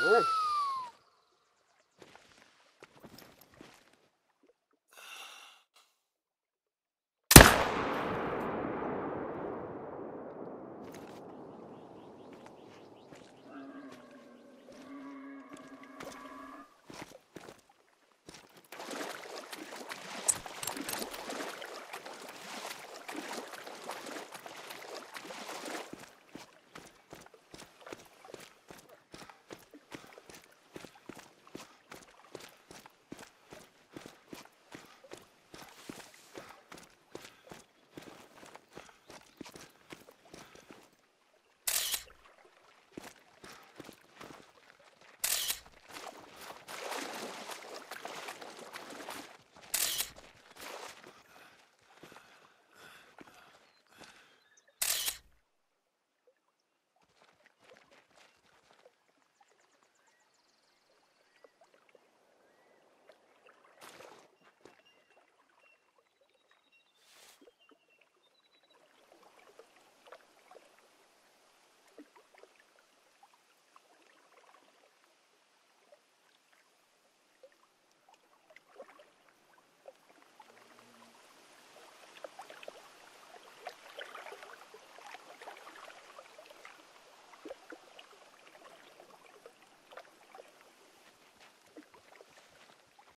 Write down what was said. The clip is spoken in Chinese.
嗯